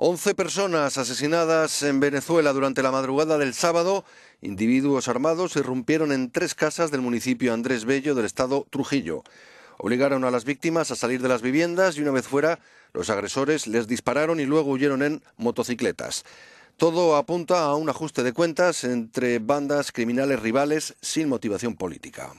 11 personas asesinadas en Venezuela durante la madrugada del sábado. Individuos armados irrumpieron en tres casas del municipio Andrés Bello del estado Trujillo. Obligaron a las víctimas a salir de las viviendas y una vez fuera, los agresores les dispararon y luego huyeron en motocicletas. Todo apunta a un ajuste de cuentas entre bandas criminales rivales sin motivación política.